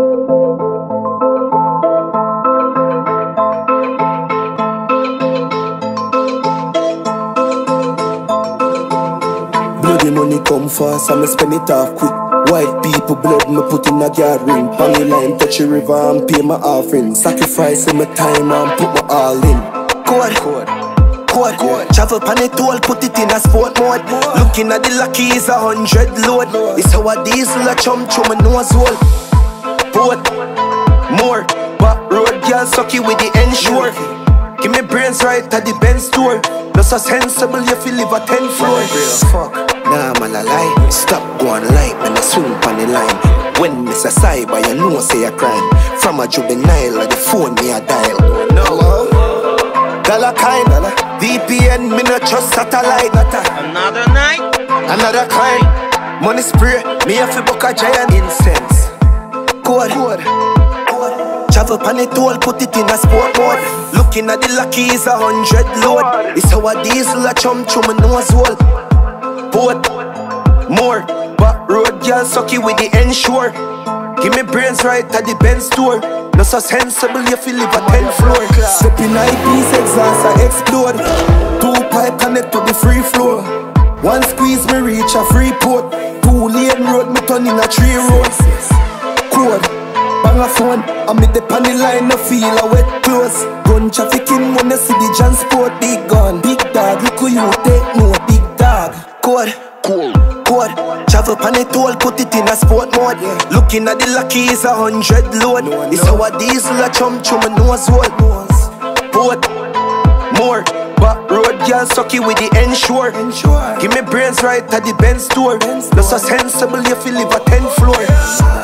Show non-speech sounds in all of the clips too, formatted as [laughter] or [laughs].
Bloody money come fast, I'ma spend it off quick. White people blood, me put in a yard ring. Pangy line, touch the river and pay my offering. Sacrifice my time and put my all in. Code, code, code, code. Travel pan it all, put it in a sport mode. Looking at the lucky is a hundred load. It's how a diesel a chum through my nose hole. Boat, more, but road girl sucky with the ensure. Give me brains right at the Benz store. No so sensible if you live a ten floor. Fuck, nah man a lie. Stop going light, when I swing pon the line. When miss a cyber, you know say a crime. From a juvenile, the phone me a dial. No. Dollar kind, VPN, me no trust satellite. Another night? Another kind, money spray, me have to book a giant incense. Code. Travel pan it all, put it in a sport mode. Looking at the lucky is a hundred load. It's how a diesel a chum through my nose hole. Boat, more, but road girl sucky with the ensure. Give me brains right at the Benz store. No so sensible if you live a 10 floor. Step in eyepiece, exhaust I explode. Two pipe connect to the free floor. One squeeze me reach a free port. Two lane road me turn in a three road. Feel a wet clothes. Gun trafficking when you see the transport. Big gun, big dog. Look who you take no big dog. Code, cool, code. Travel pan it all, put it in a sport mode. Looking at the lucky is a hundred load. It's how a diesel a chum through my nose hole. Boat, more, but road girl sucky with the ensure. Give me brains right at the Benz store. No so sensible if you live a 10 floor. Nah,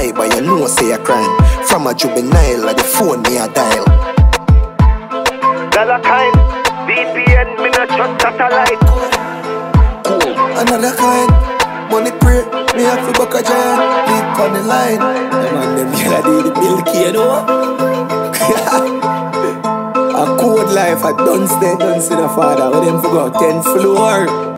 When miss a you know say a crime. From a juvenile, like the phone me a dial. Dollar kind, VPN, me no trust satellite. Cool. Another kind, money pray. Me have to book a giant. Lead on the line. Them and them gyal do the milky, you know. [laughs] a code life, a done stay, done see the father. Where them forgot ten floor. No.